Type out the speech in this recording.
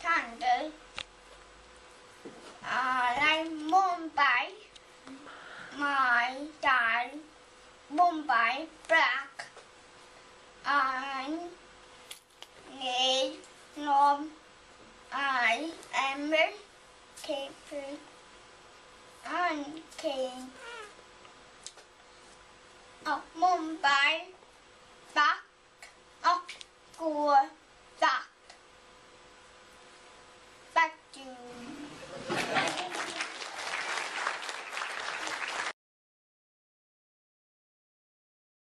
thunder. Uh, I'm Mumbai, my dad, Mumbai black. I need no. I am capable and king of Mumbai.